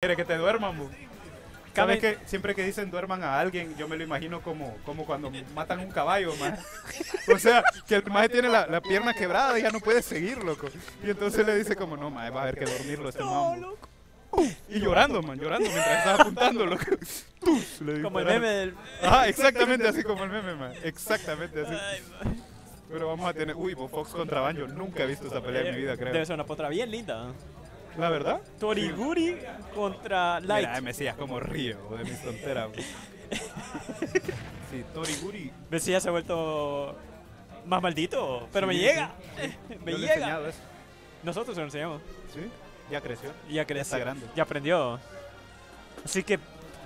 quiere que te duerman, bu. ¿Sabes que siempre que dicen duerman a alguien, yo me lo imagino como, como cuando matan un caballo, man. O sea, que el maje tiene la, la pierna quebrada y ya no puede seguir, loco. Y entonces le dice como, no, maje, va a haber que dormirlo este mambo. Y llorando, man, llorando mientras estaba apuntando, loco. Tus, le Como el meme del... Ah, exactamente así como el meme, man. Exactamente así. Man. Pero vamos a tener. Uy, Bo Fox contra Banjo. Nunca he visto esa pelea en mi vida, Debe creo. ser una potra bien linda. La verdad. Toriguri contra Light. Mira, me decías como río de mis tonteras. Sí, Toriguri. Ya se ha vuelto más maldito, pero me Sí, llega. me Yo llega. eso. Nosotros se lo enseñamos. Sí, ya creció. Ya creció. está grande. Ya aprendió. Así que,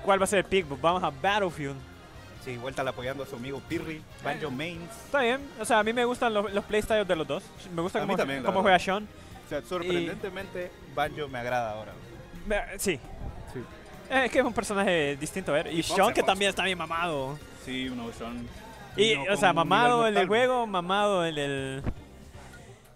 ¿cuál va a ser el pick? Vamos a Battlefield. Sí, vuelta apoyando a su amigo Pirri, Banjo Mains. Está bien. O sea, a mí me gustan los, los playstyles de los dos. Me gusta A mí cómo, también, cómo juega Sean. Sea, sorprendentemente, Banjo me agrada ahora. Me- Sí. Sí. Eh, Es que es un personaje distinto a ver. Y, Y Sean, que también está bien mamado. Sí, uno son. Y, o sea, mamado en el juego, mamado en el.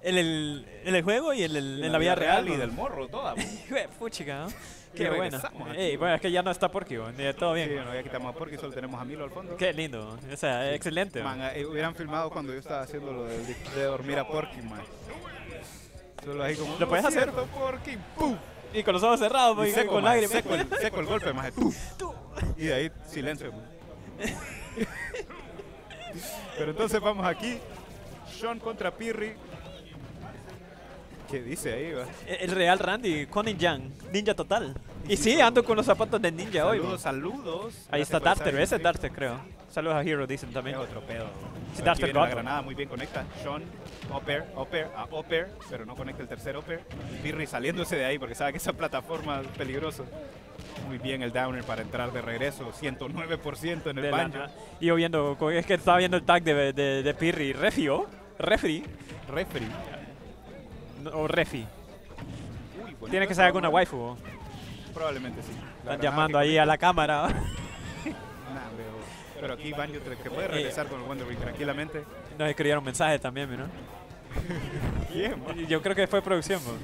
En el, en el juego y en, el, en la vida real. y ¿no? del morro, toda. Jue- Puchica, ¿no? Qué bueno. Ey, bueno, es que ya no está Porky, todo bien. Sí, bueno, ya quitamos a Porky, solo tenemos a Milo al fondo. Qué lindo. O sea, excelente. Man, eh, hubieran filmado cuando yo estaba haciendo lo de, de dormir a Porky, man. Solo ahí como. ¿Lo puedes "No es hacer?" ¡Pum! Y con los ojos cerrados, Y seco, con man, lágrimas. seco, el, seco el golpe, más. Y de ahí silencio. Pero entonces vamos aquí. Sean contra Pirri. ¿Qué dice ahí? va? El real Randy, Conan Yang, ninja total. Y sí, ando con los zapatos de ninja hoy. Saludos, saludos. Ahí está Darter, ese es. Darter, creo. Saludos a Hero, dicen también. otro pedo. Aquí Darter viene la granada, muy bien conecta. Sean, Upper, Upper, a Upper, pero no conecta el tercer Upper. Pirri saliéndose de ahí porque sabe que esa plataforma es peligrosa. Muy bien el downer para entrar de regreso. 109% en el de banjo. Y yo viendo, es que estaba viendo el tag de, de, de Pirri, Refio, Refri, no, o Refi. Uy, Tiene que ser alguna waifu. Probablemente sí. La Están llamando ahí a la cámara. Nah, pero, aquí Banjo que puede regresar con el Wonder Wing tranquilamente. Nos escribieron mensajes también, ¿no? Y Yo creo que fue producción, bro.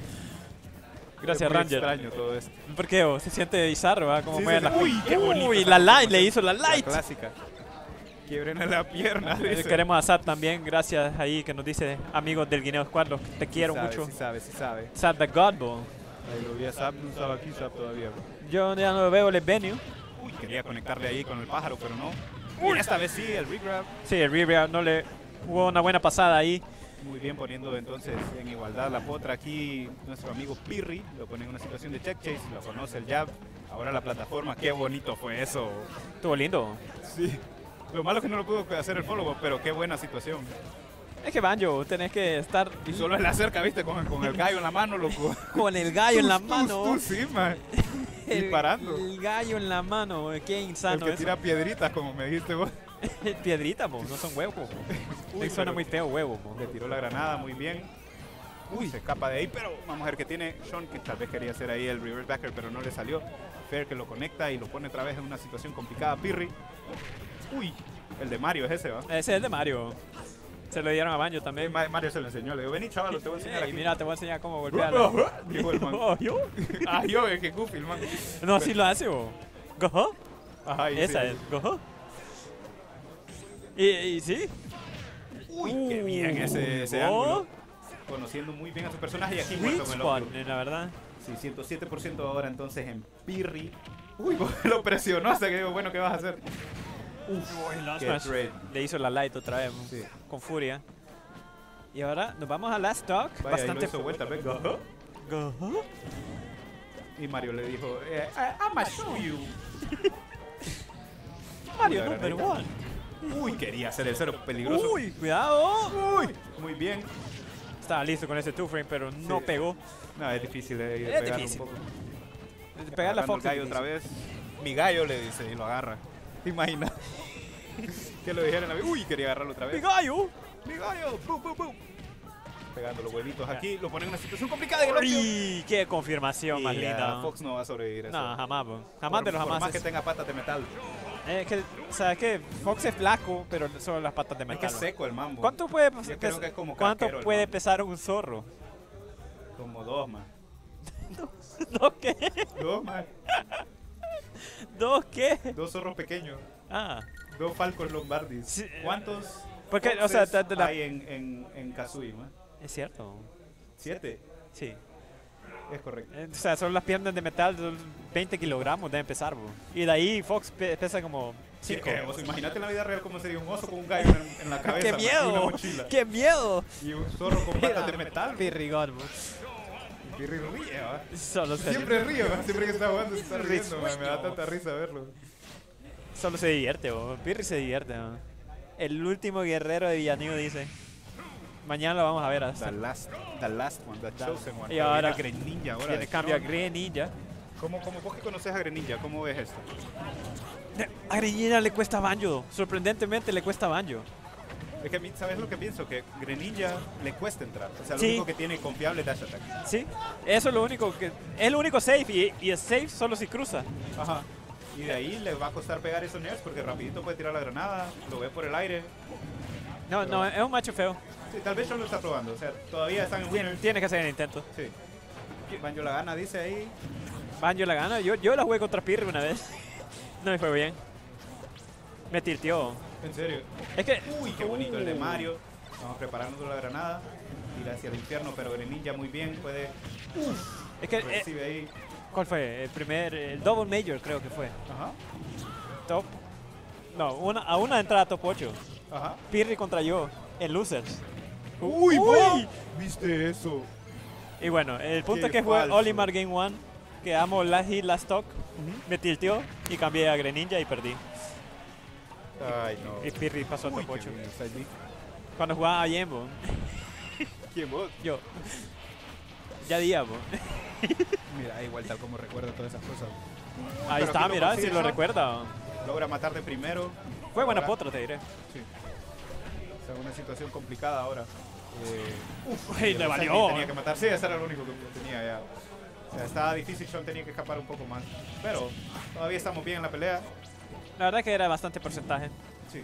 Gracias, Es Ranger. extraño todo esto. ¿Por qué? oh? Se siente bizarro, ¿verdad? Como Sí, mueve sí, la... sí. Uy, qué bonito Uy, la light, le hizo la La light. clásica. Quiebren en la pierna. Eh, dice. Queremos a Sad también, gracias ahí que nos dice amigos del Guineo Squad, los- te quiero Sí sabe, mucho. Sí sabe, sí sabe. Sad the Godball. Ahí lo vi a Zap, no estaba aquí Zap todavía. bro. Yo ya no veo el venue. Uy, quería conectarle ahí con el pájaro, pero no. Uy, esta vez sí, el regrab. Sí, el Rivia no le hubo una buena pasada ahí. Muy bien poniendo entonces en igualdad la potra aquí nuestro amigo Pirri. Lo pone en una situación de check chase, lo conoce el jab. Ahora la plataforma, qué bonito fue eso. Estuvo lindo. Sí. Lo malo es que no lo pudo hacer el follow, pero qué buena situación. Es que Banjo, tenés que estar Y solo en la cerca, viste, con, con el gallo en la mano, loco. con el gallo en la mano. sí, man. El- Disparando. El gallo en la mano, qué El insano que eso. tira piedritas, como me dijiste vos. Piedrita, po, no son huevos. Uy, Suena muy feo huevo. Le tiró la granada muy bien. Uy, se escapa de ahí, pero vamos a ver que tiene Sean, que tal vez quería hacer ahí el reverse backer, pero no le salió. Fair que lo conecta y lo pone otra vez en una situación complicada. Pirri. Uy, el de Mario es ese, ¿va? Ese es el de Mario. Se lo dieron a Banjo también. Ma- Mario se lo enseñó. Le digo, vení, chaval, te voy a enseñar aquí. mira, te voy a enseñar cómo golpearla. Dijo el man. ¿yo? Ah, yo, es que goofy, el man. No, así lo hace, bo. Gojo. Ajá, y Esa es, gojo. Y, y sí. Uy, qué bien ese, ese ángulo. Conociendo muy bien a su personaje y aquí muerto en el otro. la verdad. Sí, 107% ahora entonces en Pirri. Uy, lo presionó hasta que digo, bueno, ¿qué vas a hacer? Uy, Smash. Le hizo la light otra vez, Sí. con furia. Y ahora nos vamos a Last Talk. Vaya, bastante hizo vuelta, ¿ves? Gojo. Y Mario le dijo, eh, I- I'ma show you. Mario number one. Uy, quería hacer el cero peligroso. Uy, cuidado. Uy, muy bien. Estaba listo con ese two frame, pero no pegó. No, es difícil de, de Es pegar difícil. un poco. Pegar la Fox. gallo otra vez. Mi gallo le dice y lo agarra. ¿Te imaginas? que lo dijeran a mí. Uy, quería agarrarlo otra ¡Mi vez. gallo! Mi gallo. Pum, pum, pum. Pegando los huevitos aquí, lo ponen en una situación complicada. ¡Uy! ¡Qué confirmación más Y, linda! ah, Fox no va a sobrevivir a eso. No, jamás, po. jamás Por- de los por más jamás. que tenga patas de metal. Es que, ¿sabes qué? Fox es flaco, pero solo las patas de Es que metal. es seco el mambo. ¿Cuánto puede, Yo pes- creo que es como ¿cuánto puede pesar un zorro? Como dos más. ¿No qué? Dos más. ¿Dos qué? Dos zorros pequeños. Ah. Dos falcos lombardis. Sí, eh, ¿Cuántos Porque, o sea, la- hay en, en, en Kazooie, ma? Es cierto. Siete. Sí. Es correcto. Eh, O sea, son las piernas de metal, son 20 kilogramos de empezar, bo. Y de ahí Fox pe- pesa como Sí, 5. que oso. Imagínate en la vida real cómo sería un oso con un gallo en, en la cabeza. ¡Qué miedo! Una mochila. ¡Qué miedo! Y un zorro con patas de metal. Pirrigón, bo. Pirri ríe. Solo Siempre ¿va? Siempre que está jugando se está riendo. Me da tanta risa verlo. Solo se divierte, bo. Pirri se divierte, bo. El último guerrero de Villanueva dice. Mañana lo vamos a ver. Hasta The last, the last one, the chosen one. Y ahora viene Greninja ahora. Tiene cambio a Strong. Green Ninja. ¿Cómo, cómo vos que conoces a Greninja? ¿Cómo ves esto? A Green Ninja le cuesta Banjo. Sorprendentemente le cuesta Banjo. Es que a mí, ¿sabes lo que pienso? Que Greninja le cuesta entrar. O sea, lo Sí. único que tiene confiable es Dash Attack. Sí, eso es lo único que. Es lo único safe y, y es safe solo si cruza. Ajá. Y de ahí le va a costar pegar esos nerfs porque rapidito puede tirar la granada, lo ve por el aire. No, no, es un macho feo. Sí, tal vez yo lo está probando. O sea, todavía están en Tiene, winners. tiene que hacer el intento. Sí. Banjo la gana, dice ahí. Banjo la gana. Yo, yo la jugué contra Pirri una vez. No me fue bien. Me tilteó. En serio. Es que. Uy, qué bonito el de. Mario. Vamos preparándonos la granada. Tira hacia el infierno, pero Greninja muy bien. Puede. Es que. eh, Recibe ahí. ¿Cuál fue? El primer. El Double Major creo que fue. Ajá. Top. No, una, a una entrada top 8. Ajá. Pirri contra yo. En Losers. Uy, Uy. ¿Viste eso? Y bueno, el punto Qué es que fue. Olimar Game 1. Que amo Last Hit, Last Stock. Me tilteó y cambié a Greninja y perdí. Ay, no. Y Pirri pasó a top qué 8. bien, Side B. Cuando jugaba a Yembo. ¿Quién vos? Yo. Ya día, bo. Mira, igual tal como recuerda todas esas cosas. Ahí Pero está, mira, si lo recuerda. Logra matar de primero. Fue buena potra, te diré. Sí. O sea, una situación complicada ahora. Eh, uf, Uy, y le valió. Tenía que matar. Sí, ese era lo único que tenía ya. O sea, estaba difícil. Sean tenía que escapar un poco más. Pero todavía estamos bien en la pelea. La verdad que era bastante porcentaje. Sí.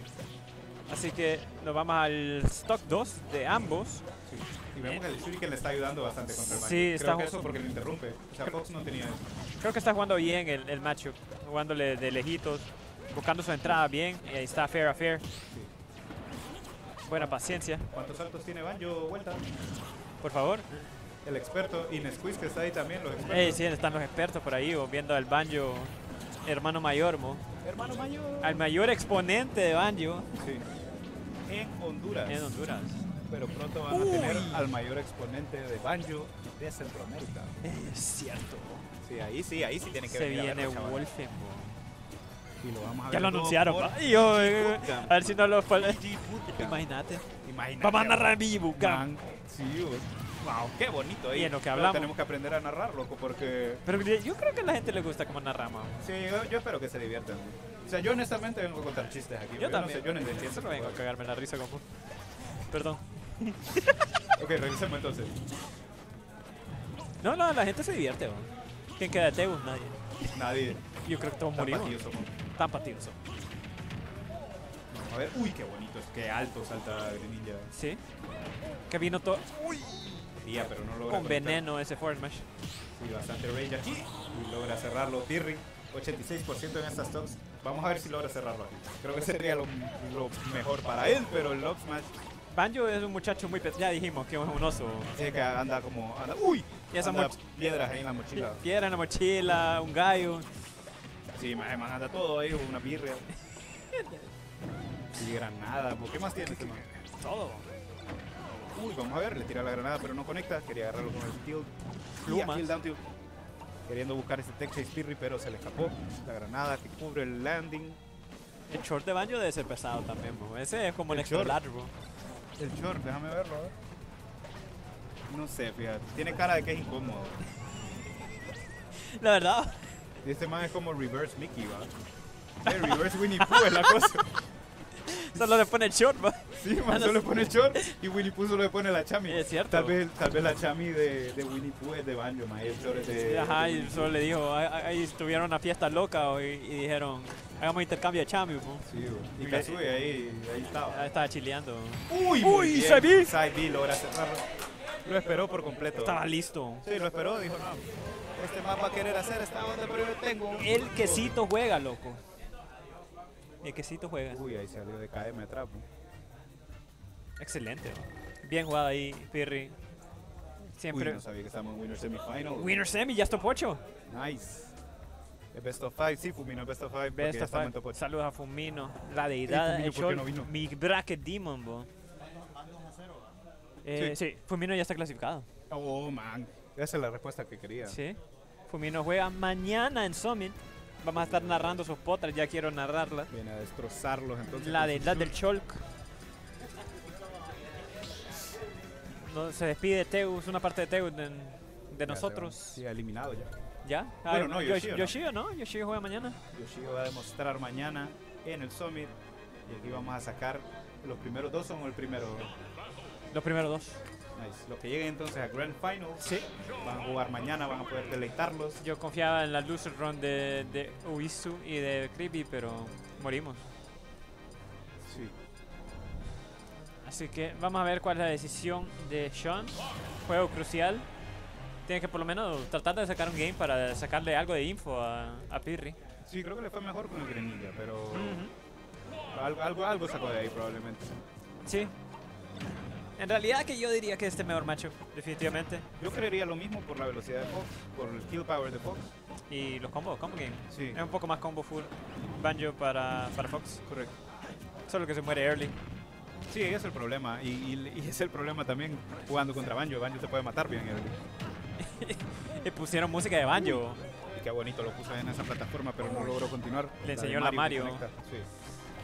Así que nos vamos al stock 2 de ambos. sí. Y vemos que el Shuriken le está ayudando bastante contra el Sí, Banjo. está Creo que eso porque lo interrumpe. O sea, Fox no tenía eso. Creo que está jugando bien el, el matchup. Jugándole de lejitos. Buscando su entrada bien. Y ahí está fair a fair. Buena paciencia. ¿Cuántos saltos tiene Banjo? Vuelta. Por favor. El experto Inesquiz que está ahí también. Los expertos. Ey, sí, están los expertos por ahí. viendo al Banjo. Hermano mayor, mo. Hermano mayor. Al mayor exponente de Banjo Sí. En Honduras. en Honduras. Pero pronto van a tener al mayor exponente de banjo de Centroamérica. Es cierto. Sí, ahí sí, ahí sí tiene que Se venir a viene verlo, chaval. Wolfen, mo. Y lo vamos a Ya ver lo anunciaron, por. Y yo, eh, a ver si no lo. Imagínate. Imagínate. Vamos a narrar. Man, Sí, wow, qué bonito. Y en lo que Pero hablamos. Tenemos que aprender a narrar, loco, porque... Pero yo creo que a la gente le gusta como narramos. Sí, yo, yo espero que se diviertan. O sea, yo honestamente vengo a contar chistes aquí. Yo no también. sé, yo no entiendo. Solo vengo a cagarme la risa como. Perdón. Ok, revisemos entonces. No, no, la gente se divierte, weón. ¿Quién queda de? Nadie. Nadie. Yo creo que todos Tan morimos. somos. Tan. Vamos a ver. Uy, qué bonito. es, Qué alto salta Greninja. Sí. Que vino todo Tía, pero no logra con conectar. veneno ese Force Smash. Sí, bastante range aquí. Y logra cerrarlo. Pirri, 86% en estas stocks. Vamos a ver si logra cerrarlo aquí. Creo que sería lo, lo mejor para él, pero el Love Smash Banjo es un muchacho muy pesado. Ya dijimos que es un oso. tiene que anda como. Anda, ¡Uy! Y esa anda piedras ahí en la mochila. Piedra en la mochila, un gallo. Sí, man, anda todo ahí, una birria. Y granada. ¿Qué más tiene este man? Todo. Uy, vamos a ver, le tira la granada, pero no conecta. Quería agarrarlo con el. Plumas. Y aquí el down tilt. Queriendo buscar ese Tech Chase Pirri, pero se le escapó. La granada que cubre el landing. El short de Banjo debe ser pesado también, bro. Ese es como el, El extra short. large, bro. El short, déjame verlo, a ver. No sé, fíjate. Tiene cara de que es incómodo. La verdad. Y este man es como reverse Mickey, ¿va? Reverse Winnie Pooh es la cosa. Solo le pone el short, bro. Sí, man, solo le pone el short y Winnie Pooh solo le pone la chami. Es cierto. Tal vez, tal vez la chami de, de Winnie Pooh es de Banjo, man. y el short es de. Ajá, de y solo le dijo, ahí, tuvieron una fiesta loca hoy y dijeron, hagamos intercambio de chami, bro. Sí, bro. Y Y ahí, ahí estaba. Ahí estaba chileando. Uy, Uy. Side B logra cerrarlo. Lo esperó por completo. Estaba listo. Sí, lo esperó, dijo, no. Este mapa va a querer hacer esta onda, pero yo tengo. El quesito juega, loco. El quesito juega. Uy, ahí salió de KM. ¿no? Excelente. Bien jugado ahí, Pirri. Uy, Siempre. no sabía que estamos en Winner Semifinal. Winner semi, ya está pocho. Nice. El Best of 5, sí, Fumino, Best of 5. Best of five. Saludos a Fumino, la deidad, Fumino, el ¿por qué no vino? mi bracket demon, bo. Eh, sí. Fumino ya está clasificado. Oh, man. Esa es la respuesta que quería. Sí. Fumino juega mañana en Summit. Vamos a estar narrando sus potras, ya quiero narrarla. Viene a destrozarlos entonces. La deidad su del. Cholk. No, se despide Teus, una parte de Teus de, de nosotros. Sí, eliminado ya. ¿Ya? Bueno, no, Yoshi- Yoshio, ¿no? Yoshio, ¿no? Yoshio juega mañana. Yoshio va a demostrar mañana en el Summit. Y aquí vamos a sacar los primeros dos son el primero. Los primeros dos. Nice. Los que lleguen entonces a Grand Final Sí. van a jugar mañana, van a poder deleitarlos. Yo confiaba en la loser run de, de Uisu y de Creepy, pero morimos. Sí. Así que vamos a ver cuál es la decisión de Sean. Juego crucial. Tiene que por lo menos tratar de sacar un game para sacarle algo de info a, a Pirri. Sí, creo que le fue mejor con el Greninja, pero Ujú. algo, algo, algo sacó de ahí probablemente. Sí. En realidad que yo diría que este mejor macho, definitivamente. Yo creería lo mismo por la velocidad de Fox, por el kill power de Fox. Y los combos, combo game. Sí, Es un poco más combo full Banjo para, para Fox. correcto. Solo que se muere early. Sí, ese es el problema. Y, y, y es el problema también jugando contra Banjo. Banjo te puede matar bien. early. Y pusieron música de Banjo. Y qué bonito lo puso en esa plataforma, pero no logró continuar. Le enseñó la Mario. conecta, Sí.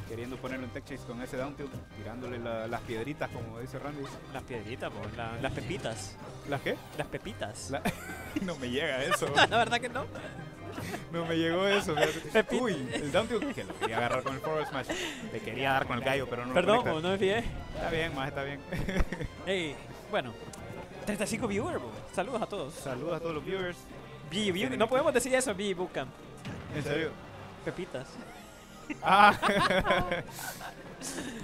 Queriendo ponerlo en tech chase con ese down tilt, tirándole la- las piedritas, como dice Randy. Las piedritas, la- las pepitas. ¿Las qué? Las pepitas. La- no me llega eso. la verdad que no. No me llegó eso. Uy, el down tilt que lo quería agarrar con el forward smash. Le quería dar con el gallo, pero no Perdón, lo no me fijé. Está bien, más está bien. Ey, bueno. 35 viewers, po. Saludos a todos. Saludos a todos los viewers. B, B- no podemos decir eso, B Bootcamp. En serio. Pepitas. Ah.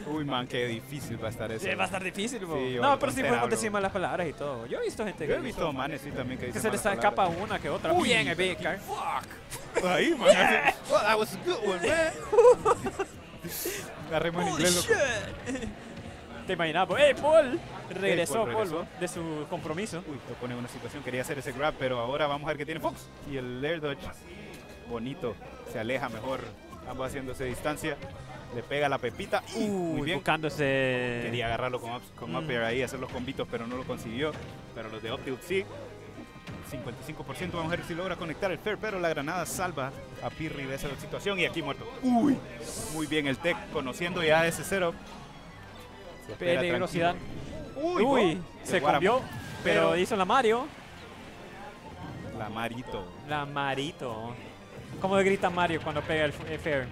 Uy, man, qué difícil va a estar eso. Sí, va a estar difícil. Sí, no, pero sí podemos decir malas palabras y todo. Yo he visto gente Yo he que, visto manes sí también que que dicen se les escapa una que otra. Uy, Bien, Epic. Fuck. Ahí, man. así, Well, that was a good one, man. Agarremos en inglés, loco. Te imaginas, po? ¡Ey, Paul! Regresó Paul Paul, po, de su compromiso. Uy, lo pone en una situación. Quería hacer ese grab, pero ahora vamos a ver qué tiene Fox. Y el air dodge. Bonito. Se aleja mejor. Ambos haciéndose distancia. Le pega la pepita. Uy, muy Uy, bien. buscándose. Quería agarrarlo con, up, con Mm. up air ahí, hacer los combitos, pero no lo consiguió. Pero los de up tilt sí. 55%. Vamos a ver si logra conectar el fair, pero la granada salva a Pirri de esa situación. Y aquí muerto. Uy, muy bien el tech, conociendo ya ese espera Peligrosidad. Uy, Uy, no. se cambió. Pero pero- hizo la Mario. La Marito. La Marito. ¿Cómo grita Mario cuando pega el, fair?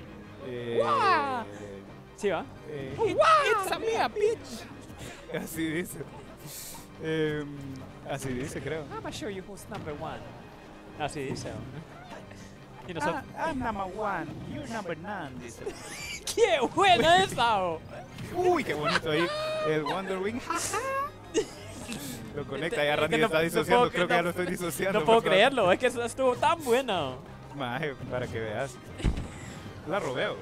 Eh. Sí, va. eh, It- it's a bitch. así dice. Em, así dice, creo. I'm gonna show you who's number one. Así dice. Y nosotros. I'm number one, you're number nine, dice. ¡Qué buena esa! oh! Uy, qué bonito ahí. El Wonder Wing. lo conecta, ya Randy No- está no disociando. puedo Creo que ya lo estoy disociando. No puedo creerlo, es que estuvo tan buena. Maje, para que veas. La robeo.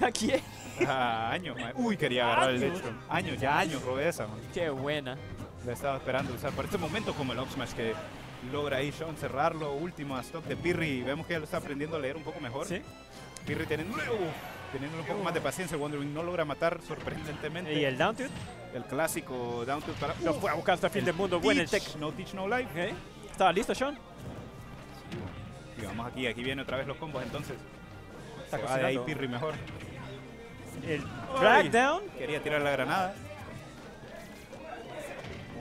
Aquí es. Ah, años, maje. Uy, quería agarrar el. Electron. Años, ya años robé esa, man. Qué buena. La estaba esperando usar para este momento como el up smash que logra ahí Sean cerrarlo. Último a stock de Pirri. Vemos que ya lo está aprendiendo a leer un poco mejor. ¿Sí? Pirri teniendo, teniendo un poco más de paciencia. El Wonder Wing no logra matar sorprendentemente. Y el down tilt. El clásico down tilt para... Lo fue a buscar hasta el fin del mundo. Bueno el tech. No teach, no life. Ok. ¿Estaba listo, Sean? Y vamos aquí, aquí viene otra vez los combos entonces. Está Se va de ahí. Pirri mejor. El drag down. Quería tirar la granada.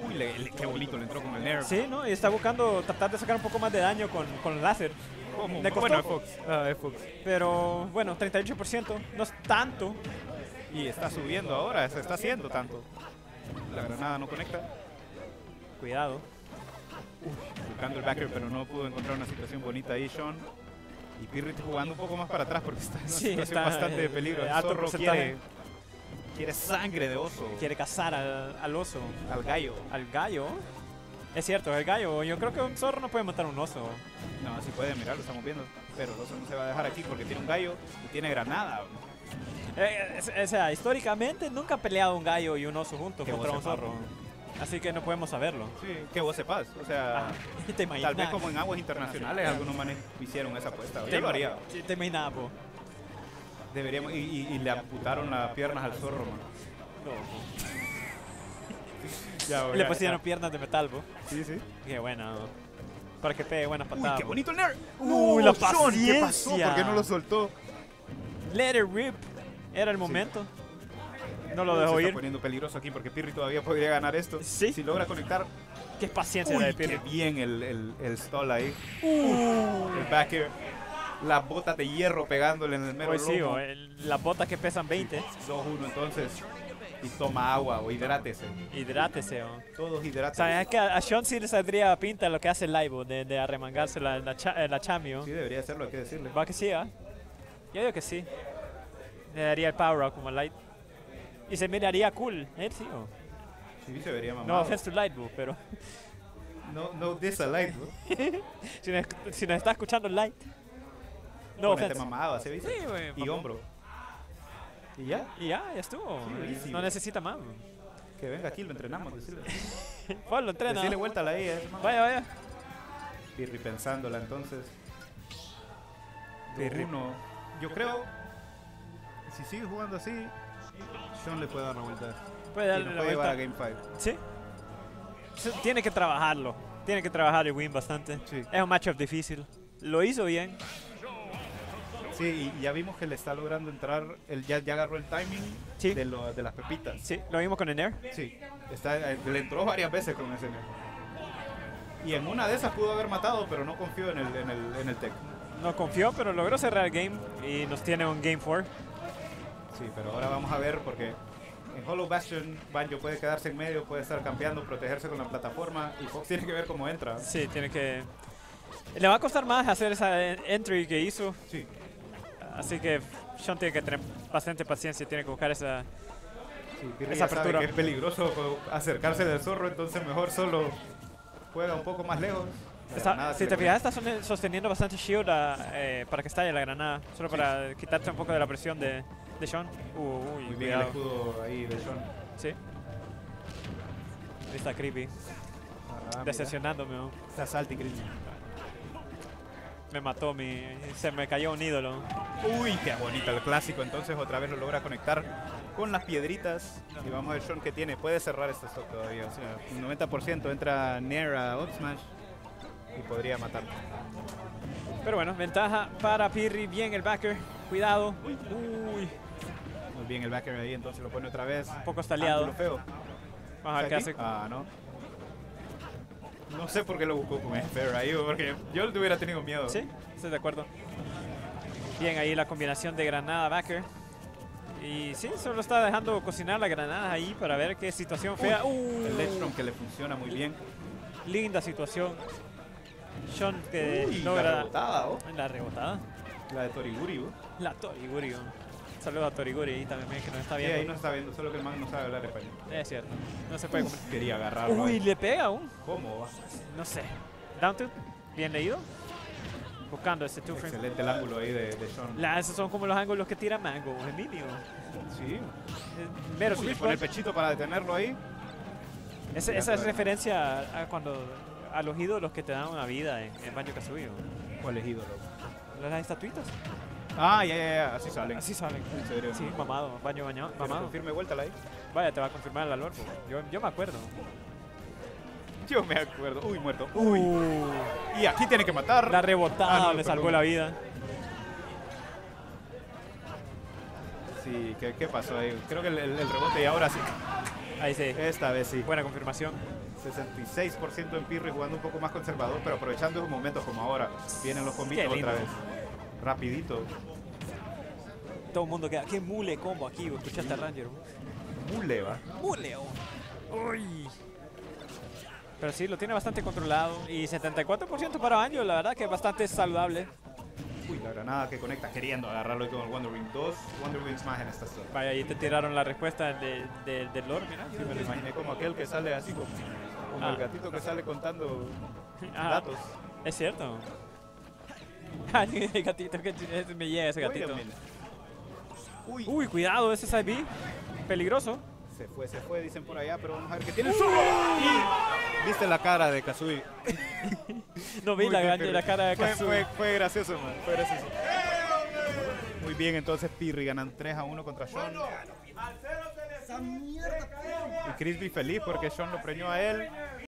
Uy, le- le- qué bonito le entró con el nerf. Sí, ¿no? Y está buscando tratar de sacar un poco más de daño con, con el láser. ¿Cómo? Le costó. Bueno, Fox. Ah, es Fox. Pero bueno, 38%. No es tanto. Y está subiendo ahora, se está haciendo tanto. La granada no conecta. Cuidado. Buscando el backer, pero no pudo encontrar una situación bonita ahí, Sean. Y Pirri jugando un poco más para atrás porque está en una Sí, situación está, bastante de eh, peligro. El zorro quiere, quiere sangre de oso. Quiere cazar al, al oso. al gallo. Al gallo. Es cierto, el gallo. Yo creo que un zorro no puede matar a un oso. No, sí puede, mirar, lo estamos viendo. Pero el oso no se va a dejar aquí porque tiene un gallo y tiene granada. Eh, o sea, históricamente nunca ha peleado un gallo y un oso juntos contra un zorro. Así que no podemos saberlo. Sí, que vos sepas. O sea, Ah, ¿Te tal vez como en aguas internacionales algunos manes hicieron esa apuesta. ¿Te Yo lo haría. Sí, ¿Te imaginas, po? Deberíamos, y, y- y le amputaron las piernas al zorro, man. No. Ya, le pusieron piernas de metal, po. Sí, sí. Qué bueno. Para que pegue buenas Uy, patadas. qué po. bonito el Nair. Uy, la Sean, ¿Qué pasó? ¿Por qué no lo soltó? Let it rip. Era el momento. No lo dejó Se está ir. poniendo peligroso aquí porque Pirri todavía podría ganar esto. Sí. Si logra conectar. Qué paciencia Uy, de qué Pirri. bien el, el, el stall ahí. Uh. El back air. Las botas de hierro pegándole en el mero Hoy sí, lomo. o el- las botas que pesan 20. 2-1 entonces. Y toma agua o hidrátese. Hidrátese, o. Todos O hidrátense. sea, es que a Sean sí le saldría pinta lo que hace el live, de, de arremangarse la, la, cha- eh, la chamio. Sí, debería hacerlo, hay que decirle. ¿Va que sí, ah? Yo digo que sí. Le daría el power up como Light. Y se miraría cool, él sí, o. Sí, se vería mamado. No offense to Light, boo, pero No, no disalike, bro. si nos, si nos está escuchando Light. No offense. mamado, ¿se dice? Sí, güey. Y hombro. Y ya, Y ya, ya estuvo. Sí, no necesita más. bro. que venga aquí, lo entrenamos. Decirle, Pablo, entrena. decirle vuelta a la I a ese man. Vaya, vaya. Pirri pensándola entonces. Pirri. Uno. Yo creo, si sigue jugando así, Sean le puede dar la vuelta. Puede darle la puede llevar a vuelta. Game 5. Sí. Tiene que trabajarlo. Tiene que trabajar el win bastante. Sí. Es un matchup difícil. Lo hizo bien. Sí, y ya vimos que le está logrando entrar, él ya, ya agarró el timing Sí. de, lo- de las pepitas. Sí, lo vimos con el Nair. Sí, está, eh, le entró varias veces con ese nerf. Y en una de esas pudo haber matado, pero no confió en el, en el, en el tech. No confió, pero logró cerrar el game y nos tiene un game 4. Sí, pero ahora vamos a ver porque en Hollow Bastion Banjo puede quedarse en medio, puede estar campeando, protegerse con la plataforma y Fox tiene que ver cómo entra. Sí, tiene que... Le va a costar más hacer esa en- entry que hizo. Sí, Así que Sean tiene que tener bastante paciencia. Tiene que buscar esa... sí Pirri Esa sabe apertura. que es peligroso acercarse del zorro, entonces mejor solo juega un poco más lejos. Está- si te fijas, está sosteniendo bastante shield a- eh, para que estalle la granada. Solo Sí. para quitarte un poco de la presión de, de Sean. Uh, uy, Muy bien el escudo ahí de Sean. Sí. Ahí Está creepy. Ah. Decepcionándome. Está salty Chris. Me mató mi... Se me cayó un ídolo. Uy, qué bonito el clásico. Entonces otra vez lo logra conectar con las piedritas. Y vamos a ver Sean que tiene. Puede cerrar este stock todavía. O sea, un 90% entra Nair a Up Smash y podría matar. Pero bueno, ventaja para Pirri. Bien el backer. Cuidado. Uy. Muy bien el backer ahí, entonces lo pone otra vez. Un poco estaleado. feo. Vamos a ver qué hace. Ah, no. No sé por qué lo buscó con Fair ahí, porque yo le hubiera tenido miedo. Sí, estoy de acuerdo. Bien, ahí la combinación de granada backer. Y sí, solo está dejando cocinar la granada ahí para ver qué situación fea. Uh, El Ledge Drum que le funciona muy bien. linda situación. Sean que Uy, la logra rebotada, oh. la rebotada. La de Toriguri, oh. La Toriguri. oh. Saludos a Toriguri ahí también que nos está Sí, viendo. ahí no está viendo, solo que el man no sabe hablar español. Es cierto. No se puede comer. Quería agarrarlo. Uy, ahí. le pega aún. ¿Cómo va? No sé. Down to. Bien leído. Buscando ese two frame. Excelente el ángulo ahí de, de Sean. La, esos son como los ángulos que tira Mango, Emilio. Sí. Mero Uy, pone el pechito para detenerlo ahí. Ese- esa es referencia a, cuando a los ídolos que te dan una vida en, en Banjo Kazooie. ¿Cuál es ídolo? Las estatuitas. Ah, ya, ya, ya, así salen. Así salen. En serio. Sí, mamado. Baño bañado. Que Mamado. confirme vuelta ahí. Vaya, te va a confirmar el Alorpo. Yo, yo me acuerdo. Yo me acuerdo. Uy, muerto. Uy. Y aquí tiene que matar. La rebotada Ah, no, le salvó la vida. Sí, ¿qué, qué pasó ahí? Creo que el, el- el rebote y ahora sí. Ahí sí. Esta vez sí. Buena confirmación. 66% en Pirri jugando un poco más conservador, pero aprovechando esos momentos como ahora. Vienen los combitos otra vez. Rapidito. Todo el mundo queda. Qué mule combo aquí. Escuchaste a Ranger. Mule, va. Mule. oh. Uy. Pero sí, lo tiene bastante controlado. Y 74% para Banjo, la verdad que es bastante saludable. Uy, la granada que conecta queriendo agarrarlo con el Wonder Wing. Dos Wonder Wings más en esta zona. Vaya, ahí te tiraron la respuesta de, de- del lore, mira. Sí, me lo imaginé como aquel que sale así como Como Ah. el gatito que sale contando Ah, datos. Es cierto. Ah, el gatito que me llega ese gatito. Uy, Uy, cuidado, ese side B. Peligroso. se fue, se fue, dicen por allá, pero vamos a ver qué tiene. Y viste la cara de Kazui. No vi la, bien, la cara de fue, Kazu. fue, fue gracioso, man. Fue gracioso. Muy bien, entonces Pirri ganan 3 a 1 contra Sean. Y Crispy feliz porque Sean lo preñó a él.